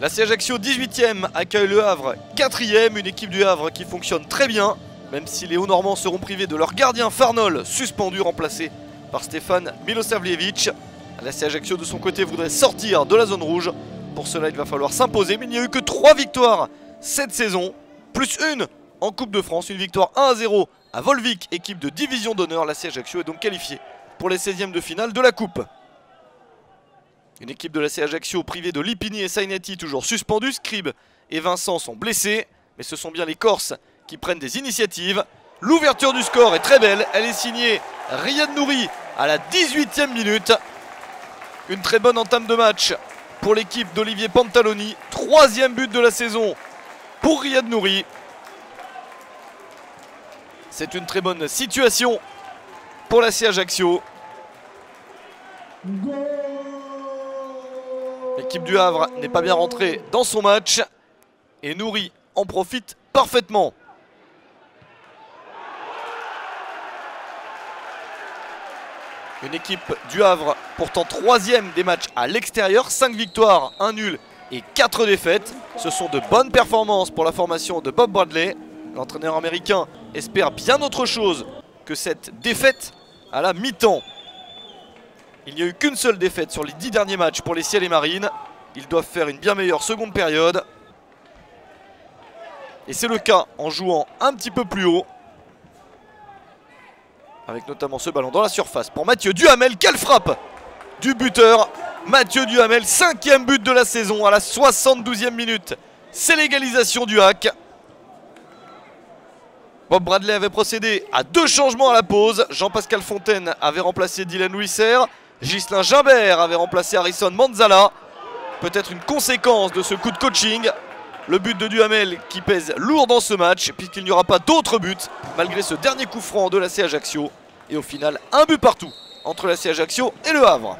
La Ajaccio 18ème accueille le Havre 4ème, une équipe du Havre qui fonctionne très bien, même si les Hauts-Normands seront privés de leur gardien Farnol, suspendu, remplacé par Stéphane Milosavljevic. La Ajaccio de son côté voudrait sortir de la zone rouge. Pour cela, il va falloir s'imposer, mais il n'y a eu que 3 victoires cette saison, plus une en Coupe de France, une victoire 1-0 à Volvic, équipe de division d'honneur. La Ajaccio est donc qualifiée pour les 16e de finale de la Coupe. Une équipe de la Ajaccio privée de Lipini et Sainetti toujours suspendus. Scribe et Vincent sont blessés, mais ce sont bien les Corses qui prennent des initiatives. L'ouverture du score est très belle, elle est signée Riyad Nouri à la 18e minute. Une très bonne entame de match pour l'équipe d'Olivier Pantaloni. Troisième but de la saison pour Riyad Nouri. C'est une très bonne situation pour la Ajaccio. L'équipe du Havre n'est pas bien rentrée dans son match. Et Nouri en profite parfaitement. Une équipe du Havre, pourtant troisième des matchs à l'extérieur. 5 victoires, 1 nul et 4 défaites. Ce sont de bonnes performances pour la formation de Bob Bradley. L'entraîneur américain espère bien autre chose que cette défaite à la mi-temps. Il n'y a eu qu'une seule défaite sur les 10 derniers matchs pour les Ciels et Marines. Ils doivent faire une bien meilleure seconde période. Et c'est le cas en jouant un petit peu plus haut. Avec notamment ce ballon dans la surface pour Mathieu Duhamel. Quelle frappe du buteur Mathieu Duhamel, cinquième but de la saison à la 72e minute. C'est l'égalisation du hack. Bob Bradley avait procédé à deux changements à la pause. Jean-Pascal Fontaine avait remplacé Dylan Wisser. Gislain Gimbert avait remplacé Harrison Manzala. Peut-être une conséquence de ce coup de coaching. Le but de Duhamel qui pèse lourd dans ce match puisqu'il n'y aura pas d'autres buts malgré ce dernier coup franc de la C Ajaccio. Et au final, un but partout entre la C Ajaccio et le Havre.